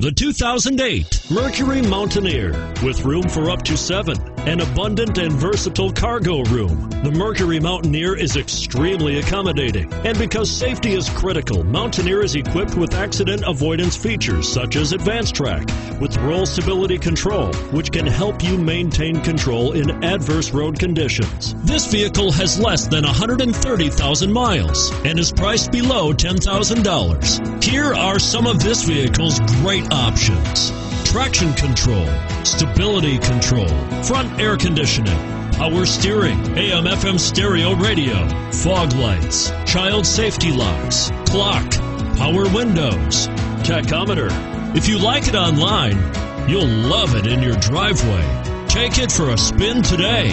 The 2008 Mercury Mountaineer with room for up to seven. An abundant and versatile cargo room. The Mercury Mountaineer is extremely accommodating. And because safety is critical, Mountaineer is equipped with accident avoidance features such as AdvanceTrac with roll stability control, which can help you maintain control in adverse road conditions. This vehicle has less than 130,000 miles and is priced below $10,000. Here are some of this vehicle's great options traction control, stability control, front air conditioning, power steering, AM FM stereo radio, fog lights, child safety locks, clock, power windows, tachometer. If you like it online, you'll love it in your driveway. Take it for a spin today.